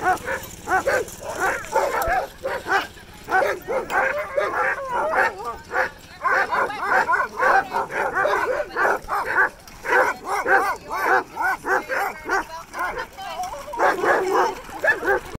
Oh!